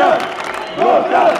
Go Cubs!